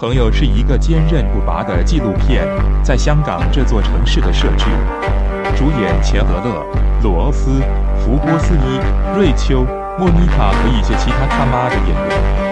朋友是一个坚韧不拔的纪录片，在香港这座城市的设置。主演钱德勒、罗斯、福波斯伊、瑞秋、莫妮卡和一些其他他妈的演员。